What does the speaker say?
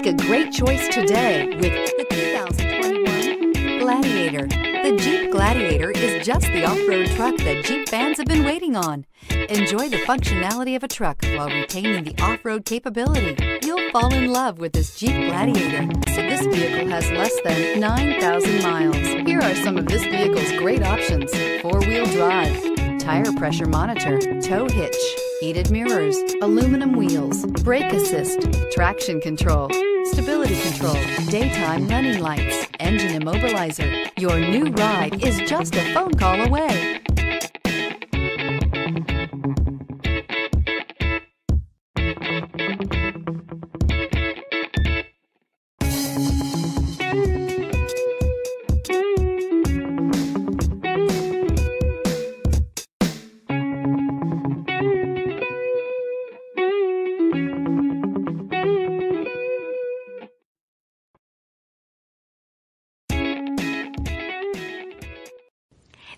Make a great choice today with the 2021 Gladiator. The Jeep Gladiator is just the off-road truck that Jeep fans have been waiting on. Enjoy the functionality of a truck while retaining the off-road capability. You'll fall in love with this Jeep Gladiator. So this vehicle has less than 9,000 miles. Here are some of this vehicle's great options. Four-wheel drive, tire pressure monitor, tow hitch, heated mirrors, aluminum wheels, brake assist, traction control, stability control, daytime running lights, engine immobilizer. Your new ride is just a phone call away.